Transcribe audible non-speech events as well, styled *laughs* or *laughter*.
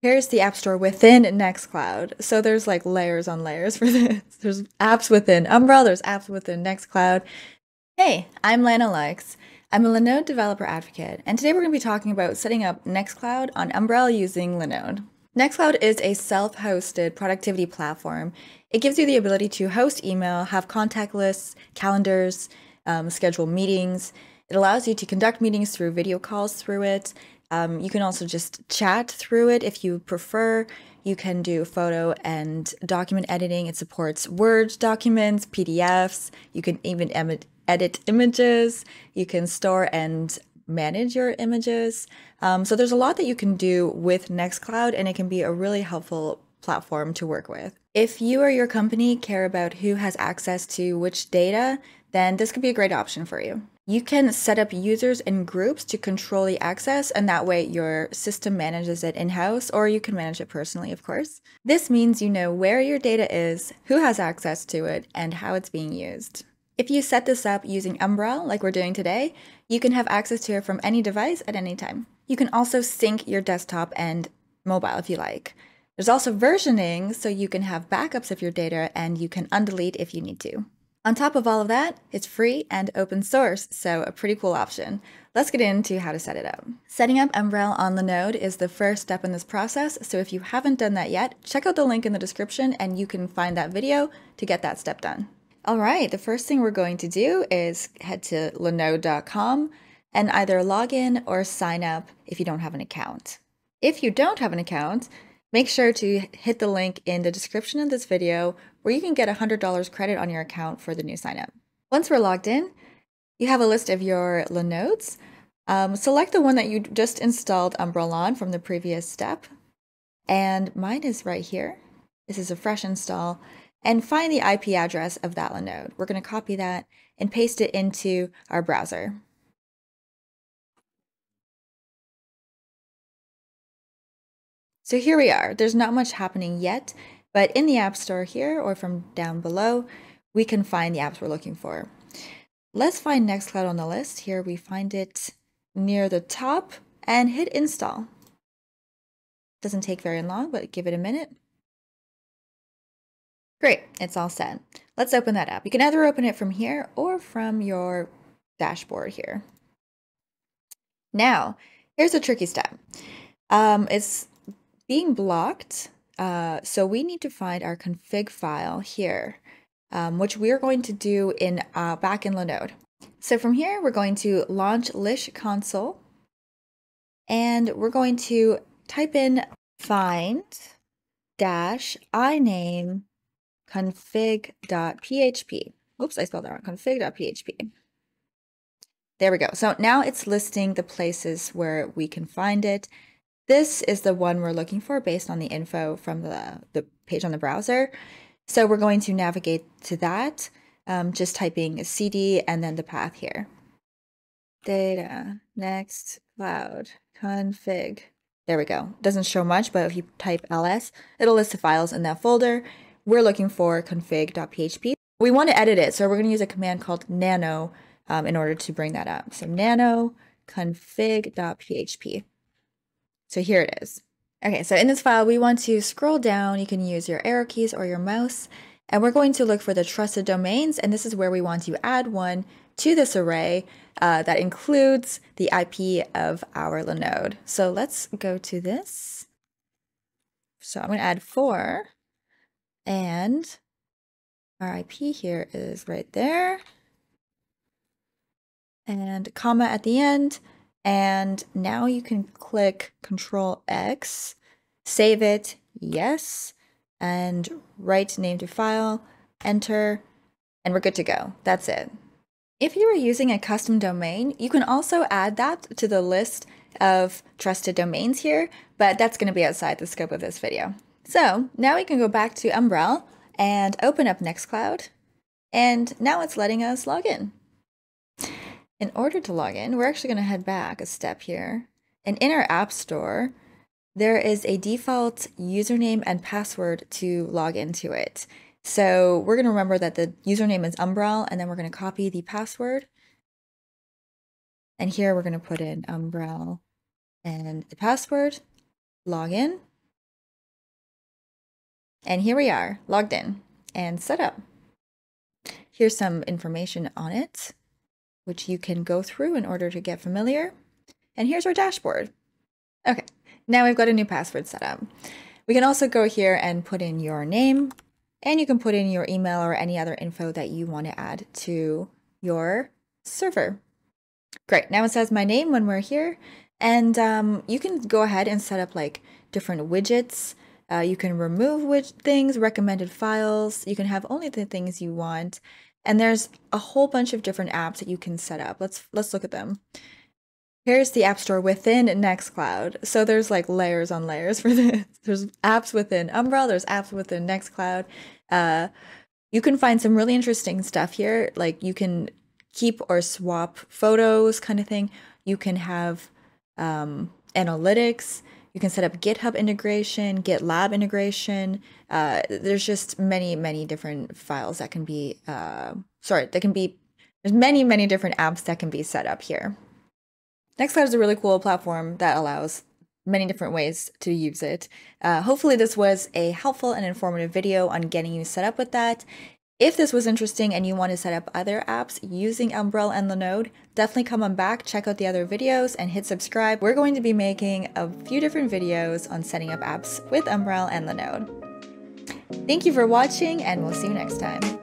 Here's the App Store within Nextcloud. So there's like layers on layers for *laughs* this. There's apps within Umbrel, there's apps within Nextcloud. Hey, I'm Lana Lux. I'm a Linode developer advocate, and today we're going to be talking about setting up Nextcloud on Umbrel using Linode. Nextcloud is a self-hosted productivity platform. It gives you the ability to host email, have contact lists, calendars, um, schedule meetings. It allows you to conduct meetings through video calls through it, um, you can also just chat through it if you prefer. You can do photo and document editing. It supports Word documents, PDFs. You can even em- edit images. You can store and manage your images. Um, so there's a lot that you can do with Nextcloud, and it can be a really helpful platform to work with. If you or your company care about who has access to which data, then this could be a great option for you. You can set up users and groups to control the access, and that way your system manages it in house, or you can manage it personally, of course. This means you know where your data is, who has access to it, and how it's being used. If you set this up using Umbrel, like we're doing today, you can have access to it from any device at any time. You can also sync your desktop and mobile if you like. There's also versioning, so you can have backups of your data and you can undelete if you need to. On top of all of that, it's free and open source, so a pretty cool option. Let's get into how to set it up. Setting up Umbrel on Linode is the first step in this process, so if you haven't done that yet, check out the link in the description and you can find that video to get that step done. All right, the first thing we're going to do is head to linode.com and either log in or sign up if you don't have an account. If you don't have an account, make sure to hit the link in the description of this video where you can get $100 credit on your account for the new signup. Once we're logged in, you have a list of your Linodes. Um, select the one that you just installed Umbrel on from the previous step. And mine is right here. This is a fresh install. And find the IP address of that Linode. We're going to copy that and paste it into our browser. So here we are. There's not much happening yet, but in the App Store here or from down below, we can find the apps we're looking for. Let's find Nextcloud on the list. Here we find it near the top and hit install. Doesn't take very long, but give it a minute. Great, it's all set. Let's open that up. You can either open it from here or from your dashboard here. Now, here's a tricky step. Um, it's being blocked uh, so we need to find our config file here, um, which we're going to do in uh, back in Linode. So from here, we're going to launch Lish console, and we're going to type in find dash iname config.php. Oops, I spelled that wrong. Config.php. There we go. So now it's listing the places where we can find it. This is the one we're looking for based on the info from the, the page on the browser. So we're going to navigate to that, um, just typing cd and then the path here. Data, next, cloud, config. There we go. Doesn't show much, but if you type ls, it'll list the files in that folder. We're looking for config.php. We want to edit it, so we're going to use a command called nano um, in order to bring that up. So nano config.php. So here it is. Okay, so in this file, we want to scroll down. You can use your arrow keys or your mouse, and we're going to look for the trusted domains, and this is where we want to add one to this array uh, that includes the IP of our Linode. So let's go to this. So I'm going to add four, and our IP here is right there, and comma at the end. And now you can click Control X, save it, yes, and write name to file, enter, and we're good to go. That's it. If you are using a custom domain, you can also add that to the list of trusted domains here, but that's going to be outside the scope of this video. So now we can go back to Umbrel and open up Nextcloud, and now it's letting us log in. In order to log in, we're actually going to head back a step here. And in our App Store, there is a default username and password to log into it. So we're going to remember that the username is Umbrel, and then we're going to copy the password. And here we're going to put in Umbrel and the password, log in, And here we are, logged in and set up. Here's some information on it, which you can go through in order to get familiar. And here's our dashboard. Okay, now we've got a new password set up. We can also go here and put in your name, and you can put in your email or any other info that you want to add to your server. Great, now it says my name when we're here, and um, you can go ahead and set up like different widgets. Uh, you can remove which things, recommended files. You can have only the things you want. And there's a whole bunch of different apps that you can set up. Let's let's look at them. Here's the App Store within Nextcloud. So there's like layers on layers for *laughs* this. There's apps within Umbrel, there's apps within Nextcloud. Uh, you can find some really interesting stuff here. Like you can keep or swap photos kind of thing. You can have um, analytics. You can set up GitHub integration, GitLab integration. Uh, there's just many, many different files that can be, uh, sorry, that can be, there's many, many different apps that can be set up here. Nextcloud is a really cool platform that allows many different ways to use it. Uh, hopefully this was a helpful and informative video on getting you set up with that. If this was interesting and you want to set up other apps using Umbrel and Linode, definitely come on back, check out the other videos, and hit subscribe. We're going to be making a few different videos on setting up apps with Umbrel and Linode. Thank you for watching, and we'll see you next time.